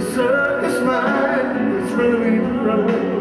The is mine, it's really bright.